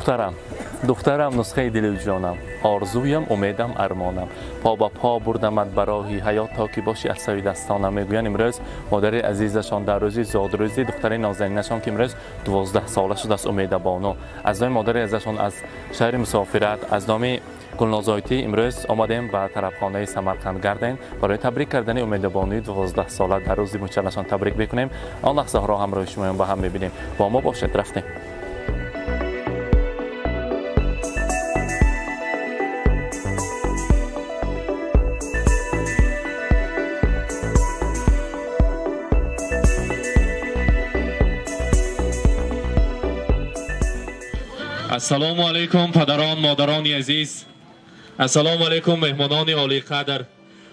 دخترم. دخترم نسخه دل جانم آرزویم امیدم ارمانم. پا با پا بردمت براهی حیات تا که باشی از سوی دستانم. می‌گوین امروز مادر عزیزشان در روزی زادروزی دختر نازنینشان که امروز دوازده ساله شده است. امید بانو از نام مادر عزیزشان از شهر مسافرت از نام گلنازایتی امروز آمدیم به طرفخانه سمرقند گردین برای تبریک کردن امید بانوی 12 ساله در روزی مچلشان تبریک بکنیم. آن لحظه ها را همراه شما با هم می‌بینیم. با ما باشد. رفتیم. السلام علیکم پدران مادران عزیز. السلام علیکم مهمانان عالی قدر.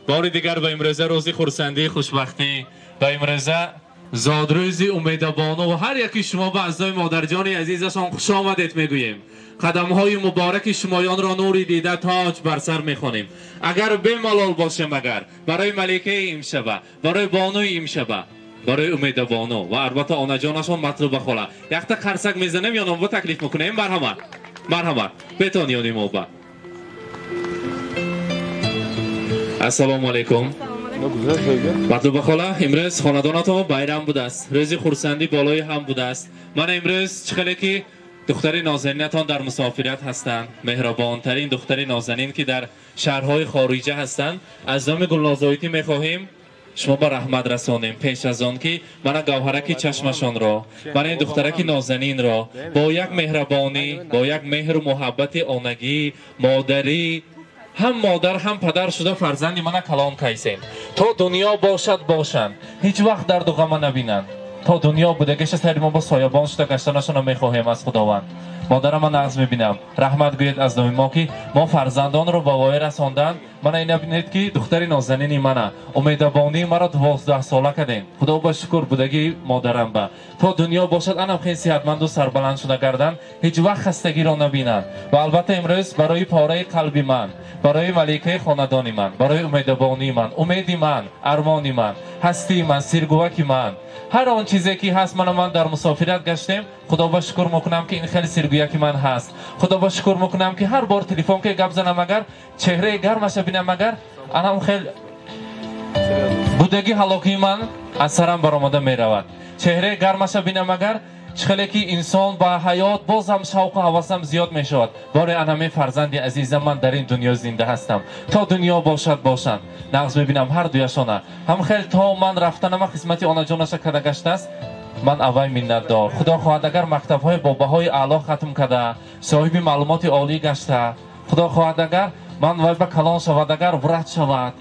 بار دیگر به امروزه روزی خورسندی خوشبختی. به امروزه زادروزی امیدبانو و هر یکی شما به اعضای مادرجان عزیزشان خوش آمدید می‌گوییم. قدم های مبارک شمایان را نوری دیده تاج بر سر می‌خونیم. اگر به ملال باشیم اگر. برای ملکه ایم شبه. برای بانوی ایم شبه. برای امید بانو و البته آنجانشان مطلوب خاله یک تا خرسک می‌زنیم یا نمو تکلیف می‌کنیم مرحمت مرحمت بتانیونیم با السلام علیکم مطلوب خاله امروز خاندانتان بیرم بوده است روزی خورسندی بالای هم بوده است من امروز چخلی که دختر نازنینتان در مسافرت هستند مهربانترین دختر نازنین که در شهرهای خارجه هستند از نام گلنازایتی می‌خواهیم شما با رحمت رسانیم. پیش از آن که من گوهرک چشمشان را من دخترک نازنین را با یک مهربانی با یک مهر و محبت آنگی مادری هم مادر هم پدر شده فرزندی من کلان کیسین تا دنیا باشد باشند. هیچ وقت درد و غم نبینند. تا دنیا بودگش سری ما با سایبان شده گشتنشون می‌خواهیم از خداوند. модарама нағз мебинам. Раҳмат гӯед аз доми мо ки мо фарзандонро ба воя расонданд мана ин бинед ки духтари нозанини мана. Умедабонии маро дувоздаҳсола кардем. Худо ба шукр будагии модарам ба. То дунё бошад анам хел сиҳатманду сарбаланд шуда гардан ҳеҷ вақт хастагиро набинанд. Ва албатта имрӯз барои пораи қалби ман барои маликаи хонадони ман барои умедабонии ман умеди ман армони ман ҳастии ман сиргуваки ман. Ҳар он чизе ки ҳаст мана ман дар мусофират гаштем худо ба шукр мекунам ки ин хеле сиргу ҳамсояки ман ҳаст худо ба шукр мекунам ки ҳар бор телефон ки гап занам агар чеҳраи гармаша бинам агар анам хел будаги ҳалокии ман аз сарам баромада меравад чеҳраи гармаша бинам агар чӣ хеле ки инсон ба ҳаёт бозам шавқу ҳавасам зиёд мешавад боре анаме фарзанди азиза ман дар ин дунё зинда ҳастам то дунё бошад бошанд нағз мебинам ҳар дуяшона ҳам хел то ман рафтанама хизмати онаҷонаша карда гаштааст ман аввай миннатдор. Худо хоҳад агар мактабҳои бо баҳои аъло хатм карда соҳиби маълумоти олӣ гашта. Худо хоҳад агар ман вай ба калон шавад агар врач шавад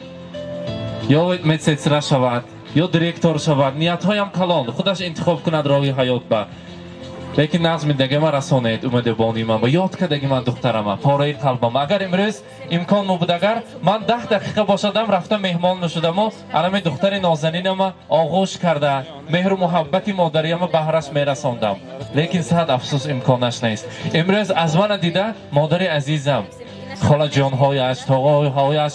ё медсестра шавад ё директор шавад ниятҳоям калон худаш интихоб кунад роҳи ҳаёт ба лекин назми дега ма расонед умедбони ман ба ёд кадаги ман духтарама пораи қалбам агар имрӯз имкон мубуд агар ман даҳ дақиқа бошадам рафта меҳмон нушудамо алами духтари нозанинама оғӯш карда меҳру муҳаббати модарияма баҳраш мерасондам лекин сад афсус имконаш нест имрӯз аз мана дида модари азизам холаҷонҳояш тоғоҳояш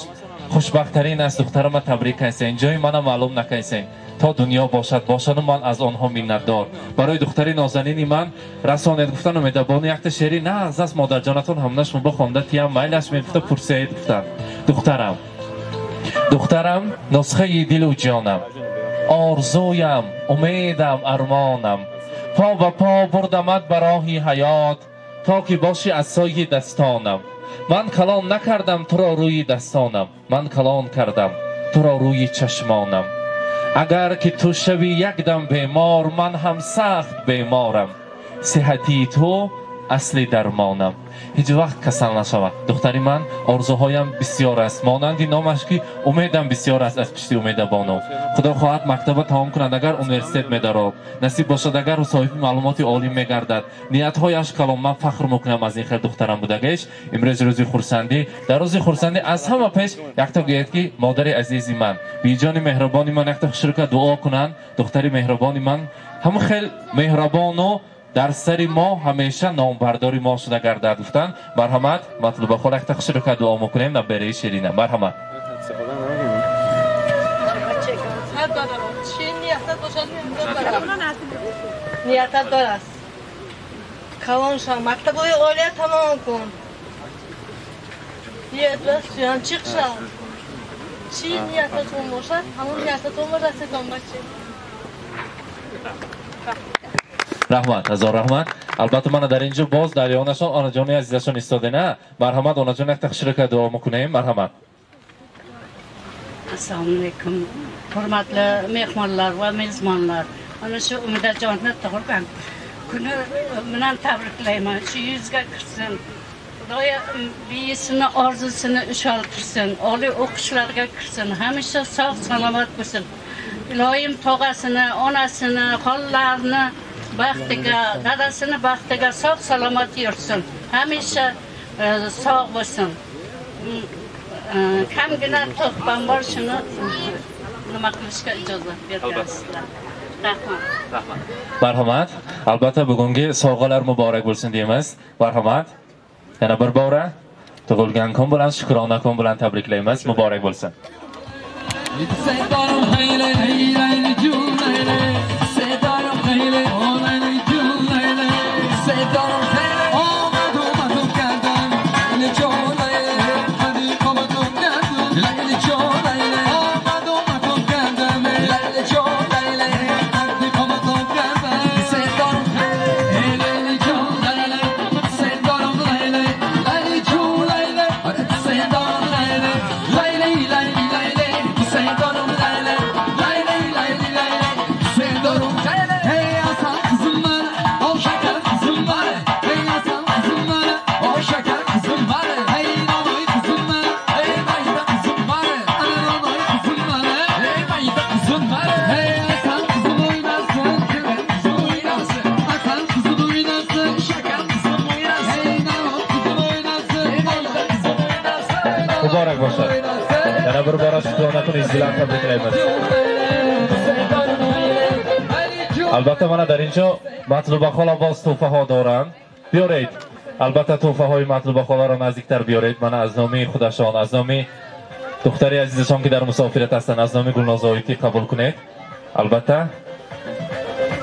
хушбахттарин аст духтарама табрик кайсен ҷои мана маълум накайсен то дунё бошад. Бошаду ман аз онҳо миннатдор. Барои духтари нозанини ман расонед гуфтан умедабони якта шери нағз аст модарҷонатон ҳамнашмо бихонда тиям майлаш мегуфта пурсед гуфтанд духтарам духтарам нусхаи дилу ҷонам. Орзуям умедам армонам. По ба по бурдамат ба роҳи ҳаёт то ки боши асои дастонам. Ман калон накардам туро рӯи дастонам. Ман калон кардам туро рӯи чашмонам اگر که تو شوی یک دم بیمار من هم سخت بیمارم صحتی تو асли дармонам ҳеҷ вақт касал нашавад. Духтари ман орзуҳоям бисёр аст. Монанди номаш ки умедам бисёр аст аз пишти умедабоно худо хоҳад мактаба тамом кунад агар университет медарод насиб бошад агар соҳиби маълумоти олӣ мегардад. Ниятҳояш калом ман фахр мекунам аз ин хел духтарам будагеш. Имрӯз рӯзи хурсандӣ. Дар рӯзи хурсандӣ аз ҳама пеш якта гӯяд ки модари азизи ман биҷони меҳрабони ман якта хушрука дуо кунанд. Духтари меҳрабони ман ҳама хел меҳрабону در سر ما همیشه نامبردار ما شده کرده گفتند مرهمت مطلوبه خوراکت خوشو بکد و اوامو کنیم در بره شیرینه. مرهمت چه کار؟ ها دادا چی نیتت باشه میاد دادا من نیت دارم نیت دارم خلاص مکتبوی اولیا تمام کن. یه بس چین chiq شو چی نیتت اون باشه همون نیتت اون باشه دوماچی نیتتون برسیدم بچه رحمت هزار رحمت البته من در اینجا باز دریانشان آنجانی عزیزشان ایستاده نه مرحمت آنجان یک تخشیر که دعا میکنیم مرحمت assalomu alaykum hurmatli mehmonlar va mezmonlar mana shu umidajonni tug'ilgan kuni bilan tabriklayman shu yuzga kirsin xudoyo biyisini orzusini ushaltirsin oliy o'qishlarga kirsin hamisha sog' salomat bo'lsin iloyim tog'asini onasini xollarini baxtiga dadasini baxtiga sog' salomat yursin. Hamisha e, sog' bo'lsin. Kamgina to'xpam bor shuni nima qilishga ijozat bergansizlar. Rahmat. Marhamat. Albatta bugungi sovg'alar muborak bo'lsin deymiz. Marhamat. Yana bir bora. Tug'ilgan kun bilan shukrona kun bilan tabriklaymiz. Muborak bo'lsin albatta mana در اینجا مطلوب خالا باز توفه ها دارن بیارید. البته توفه های مطلوب خالا را نزدیکتر بیارید. من از نامی خودشان از نامی دختری عزیزشان که در مسافرت هستند از نامی گلناز آیتی قبول کنید. البته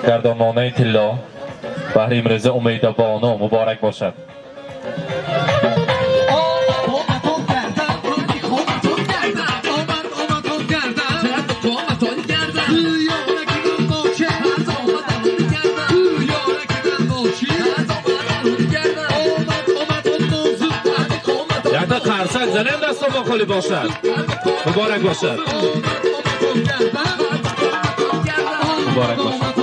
گردانانه طلا بهر امروز امید بانو مبارک باشد. قرصک زنم دست با خالی باشد. مبارک باشد. مبارک باشد.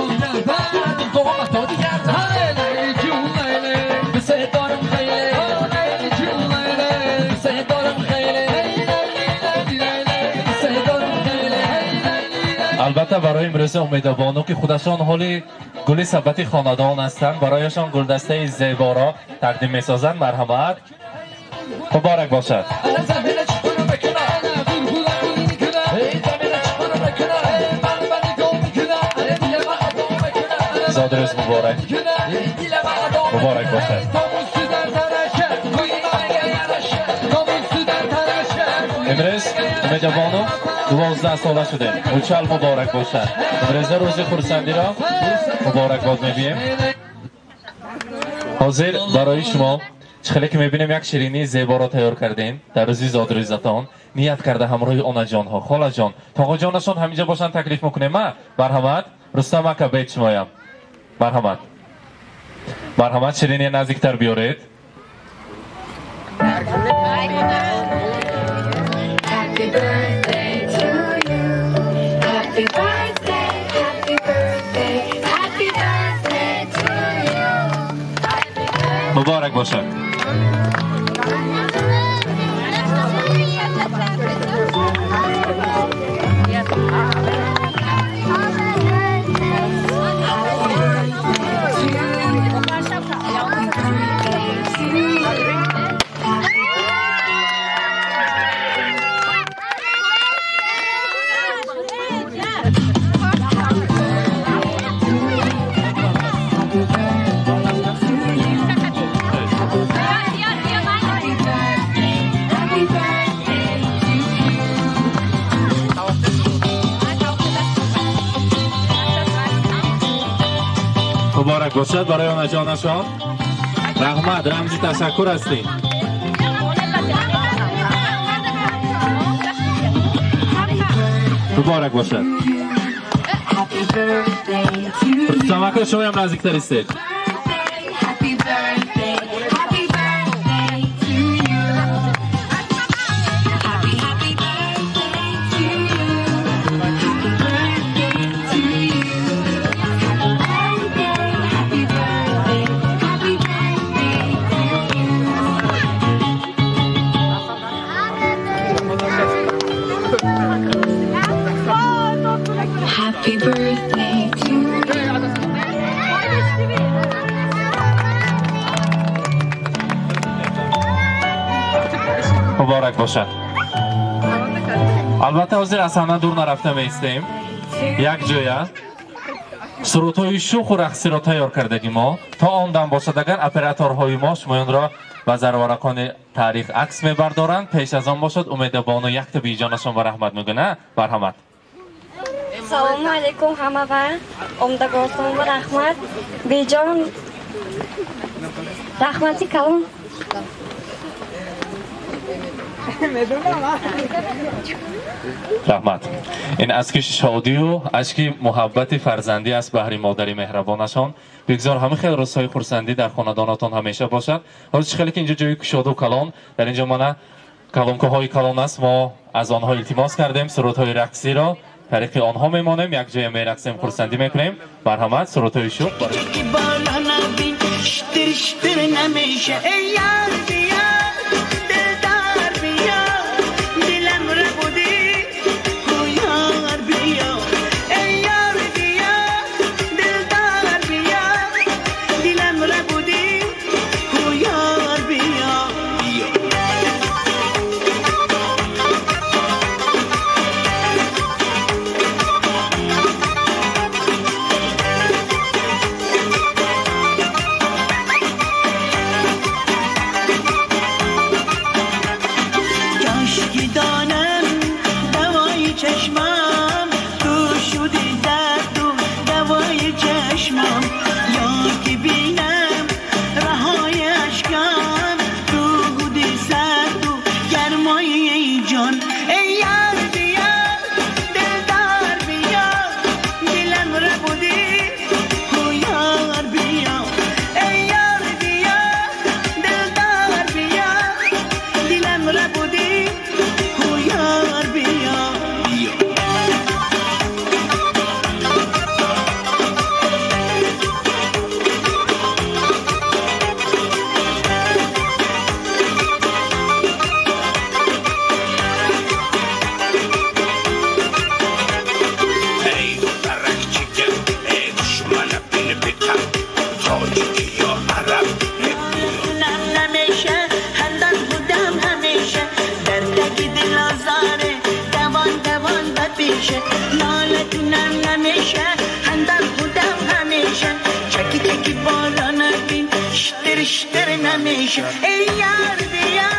البته برای امروز امیدوانو که خودشان حالی گل ثبت خاندان هستند. برایشان گلدسته زیبا را تقدیم می‌سازند. مرحمت مبارک باشد. زادروز مبارک. مبارک باشد. امروز امیدوانو دوازده ساله شده. مچل مبارک باشد. امروز روز خورسندی را مبارک باد میبیم حاضر برای شما чхеле ки мебинем як ширинии зеборо тайёр кардем дар рӯзи зодрӯзатон ният карда ҳамроҳи онаҷонҳо холаҷон тоғоҷонашон ҳаминҷа бошанд таклиф мекунем а марҳамат рустам ака бечмоям марҳамат марҳамат шириние наздиктар биёред Happy birthday to you. Happy birthday, happy birthday, happy birthday to you. Muborak bo'lsin. باشد برای آن جانشان رحمت رمزی تشکر هستی. مبارک باشد. سمکه شما هم نزدیکتر استید مبارک باشد البته حاضر از صحنه دور نرفته میستیم یک جایه سرودهای شوخ و رقصی را تیار کردگی ما تا آن دم باشد اگر اپراتورهای ما شمایان و زرورکان تاریخ عکس میبردارند پیش از آن باشد امید بانو یک تا بیجانشان و رحمت میگنه مرحمت салому алайкум ҳамава омдагортон ва раҳмат беҷон раҳмати калон رحمت. این اشک شادی و اشک محبت فرزندی است بهر مادری مهربانشان. بگذار همه خیلی روزهای خورسندی در خاندانتان همیشه باشد حالا خیلی که اینجا جای شاد و کلان. در اینجا من کلانکه های کلان است. ما از آنها التماس کردیم. سرودهای رقصی را طریق آنها میمانیم. یک جای میرقصیم خورسندی می‌کنیم. مرحمت سرودهای شوق. باشد On. نم نمیشه. هندان بودم همیشه. چکی چکی بالا نبین. شتر شتر نمیشه. ای یار بیا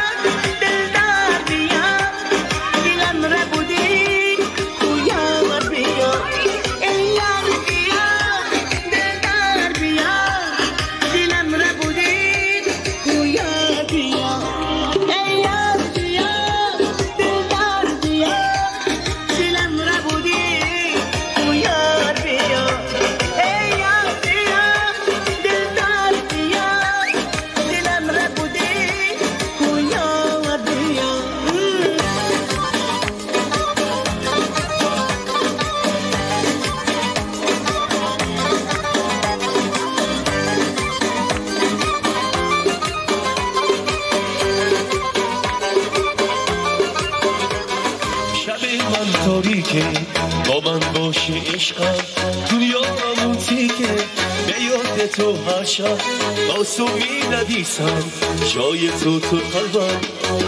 باشی عشقم دنیا موسیقه به یاد تو هر شب معصومی ندیسم جای تو تو قلبم.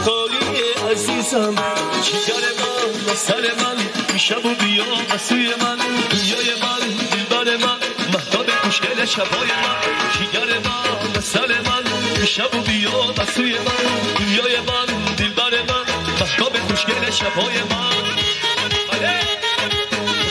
خالی عزیزم جگر من؟ و سر من شب و بیا و سوی من. دنیای من دلبر من. مهتاب خوشگل شبای من. جگر من؟ و سر من شب و بیا و سوی من. دنیای من دلبر من. مهتاب خوشگل شبای من.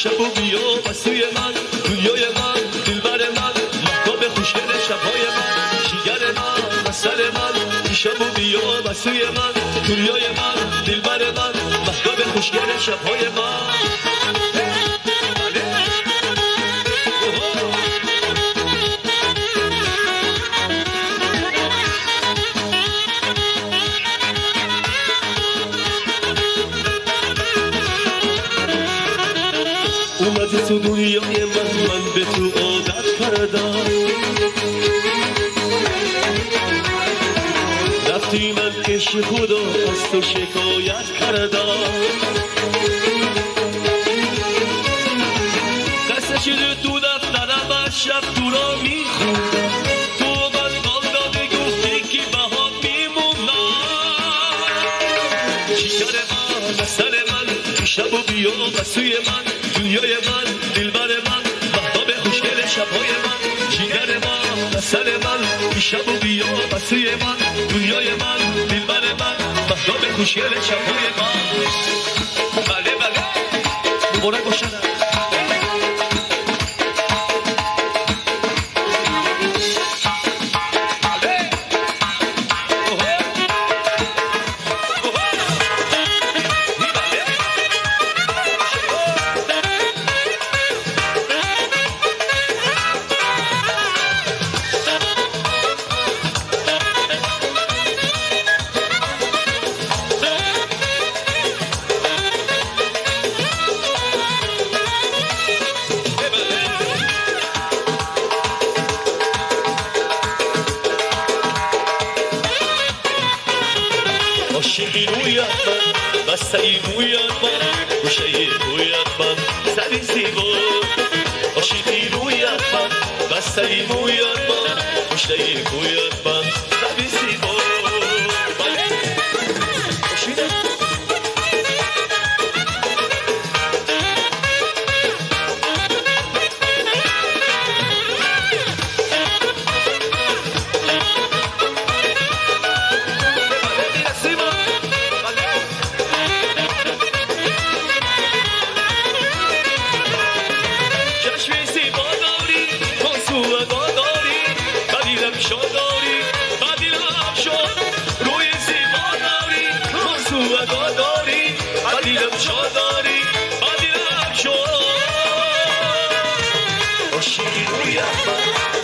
شب و بیا و سوی من دنیای من دلبر من مهتاب خوشگل شبهای من جگر من سر من شب و بیا و سوی من دنیای من دلبر من مهتاب خوشگل شبهای من. کش خدا از تو شکایت کردم دست شده تو دفترم از شب تو را میخوندم تو من قول داده گفتی که بهات میمونم شکر من سر من شب و بیا و سوی من. دنیای من دلبر من مهتاب خوشگل شبهای من. جیگر من سر من شب و بیا و سوی من. دنیای من دلبر من مهتاب خوشگل شبهای من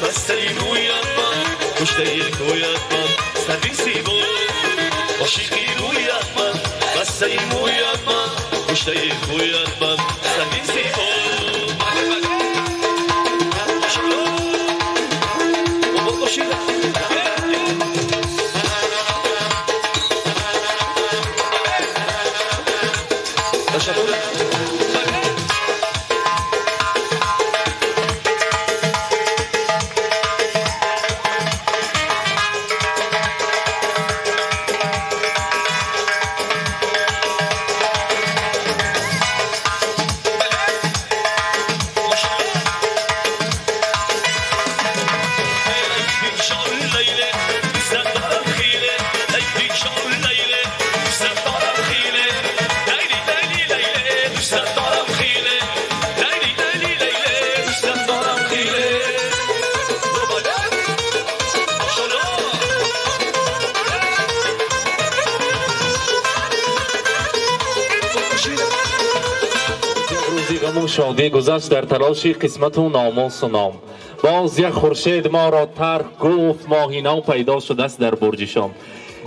ҳастаи рӯят ман куштаи рӯят ман сарриси рӯят ошиқи рӯят ман бастаи мӯят ман куштаи рӯят ман شادی گذشت در تلاشی قسمت و ناموس و نام باز یک خورشید ما را ترک گفت ماهی پیدا شده است در برج شام.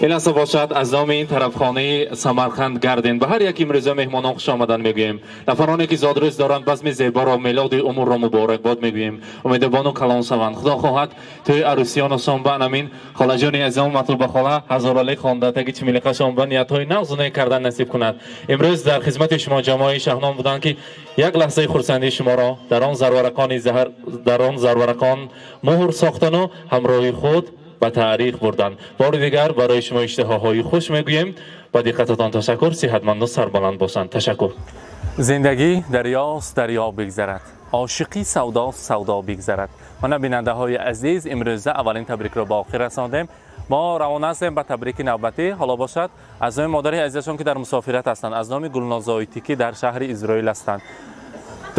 این است باشد از نام این طرفخانه سمرقند گردین. به هر یک امروزه مهمانان خوش آمدن می‌گوییم. نفرانی که زادروز دارند بزم زیبا را میلاد عمر را مبارک باد می‌گوییم. امیدوارم و کلان شوند خدا خواهد توی عروسیان و شانبه امین. خاله جان عزیزم مطلوب خاله. هزارالله خوانده تگی چی میلقه شانبه نیت های نو زنده کردن نصیب کند. امروز در خدمت شما جماعه شهنام بودند که یک لحظه خرسندی شما را در آن زرورکان زهر در آن زرورکان مهر ساختن و همراه خود به تاریخ بردن. بار دیگر برای شما اشتهاهای خوش می‌گوییم. با دقتتان تشکر. صحتمند و سربلند باشند تشکر. زندگی دریاست دریا بگذرد. عاشقی سوداست سودا بگذرد. ما بیننده های عزیز امروزه اولین تبریک را با آخر رساندیم. ما روانه هستیم به تبریک نوبتی. حالا باشد. از نام مادر عزیزشون که در مسافرت هستند. از نام گلناز آیتی که در شهر اسرائیل هستند.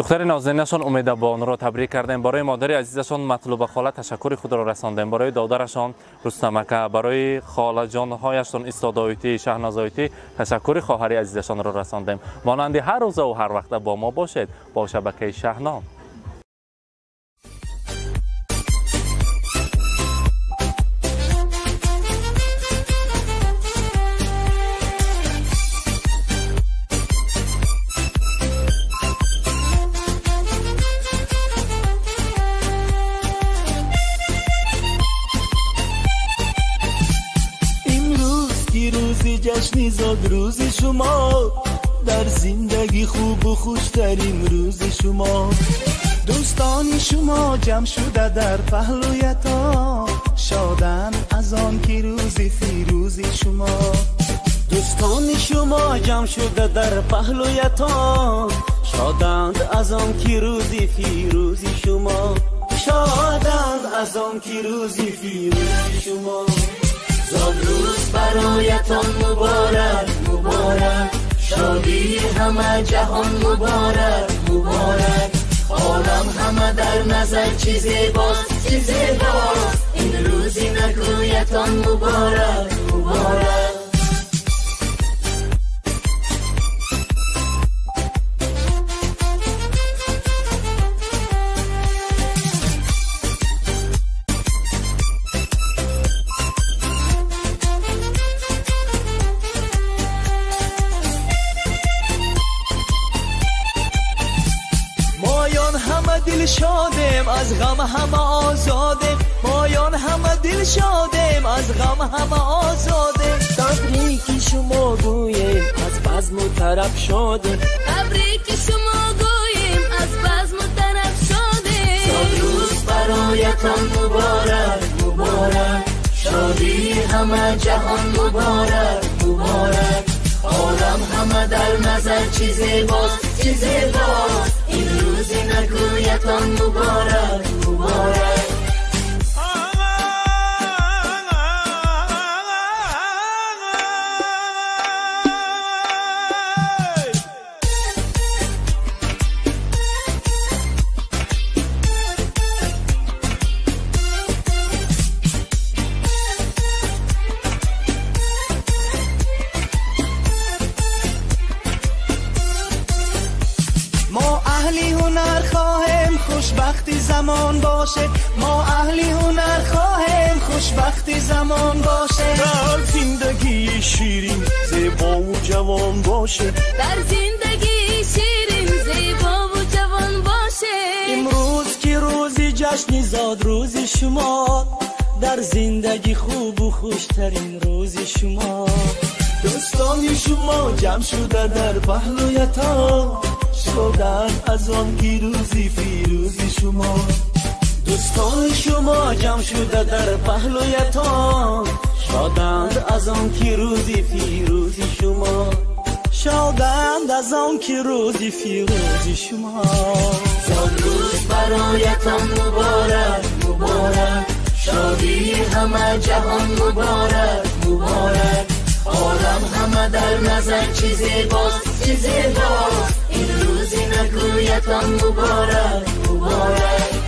دختر نازنینشان امید بانو را تبریک کردیم برای مادر عزیزشان مطلوب خاله تشکر خود را رساندیم برای دادرشان رستمکه برای خاله جان هایشان استادایتی شهنازایتی تشکر خواهر عزیزشان را رساندیم مانند هر روز و هر وقت با ما باشید. با شبکه شهنام. جمع شده در پهلویتا شادن از آن که روزی فیروزی شما. دوستان شما جمع شده در پهلویتان شادند از آن که روزی فیروزی شما. شادند از آن که روزی فیروزی شما. زاد روز برایتان مبارک مبارک. شادی همه جهان مبارک مبارک. عالم همه در نظر چی زیباست چی زیباست این روزی نگویتان مبارک مبارک. دل شادیم از غم همه آزادیم تبریکی شما گوییم از بزم و طرف شادیم تبریک شما گوییم از بزم و طرف شده روز برایتان مبارک مبارک. شادی همه جهان مبارک مبارک. عالم همه در نظر چی زیباست چی زیباست این روزی نگویتان مبارک مبارک. خوشبختی زمان باشه. ما اهلی هنر خواهیم. خوشبختی زمان باشه. در زندگی شیرین زیبا و جوان باشه. در زندگی شیرین زیبا و جوان باشه. امروز که روزی جشنی زاد روزی شما. در زندگی خوب و خوشترین روزی شما. دوستان شما جمع شده در پهلویتان شدن از آن که روزی فیروزی شما. دوستان شما جمع شده در پهلویتان شادند از آن که روزی فیروزی شما. شادند از آن که روزی فیروزی شما. زاد روز برایتان مبارک مبارک. شادی همه جهان مبارک مبارک. عالم همه در نظر چی زیباست چی زیباست این روزی نگویتان مبارک مبارک.